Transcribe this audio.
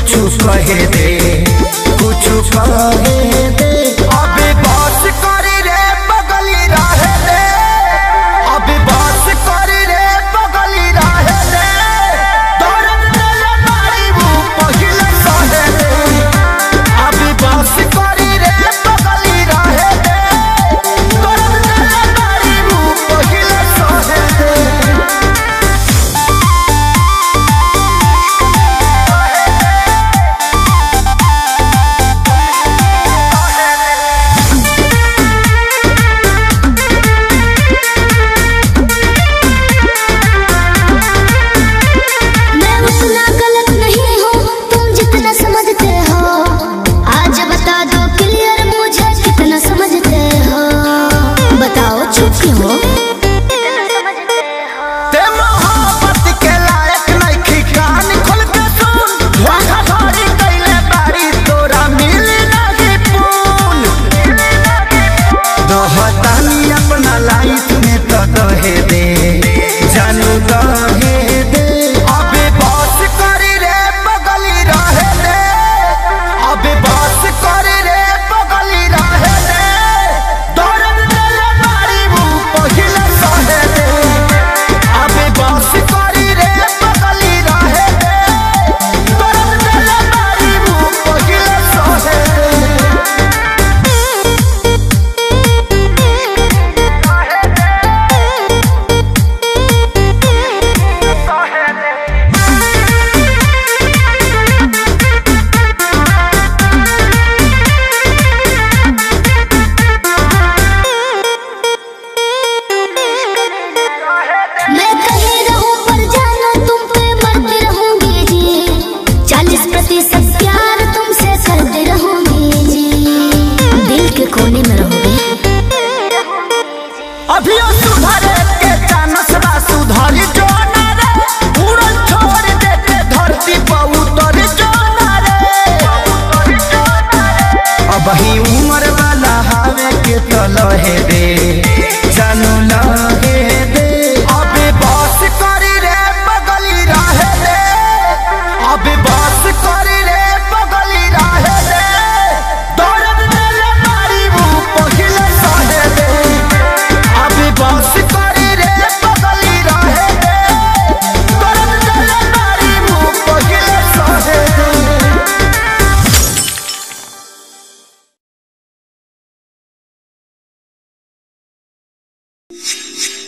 कुछ कहे दे कुछ कहे दे। love you. अभी सुधारे के सुधारी जो you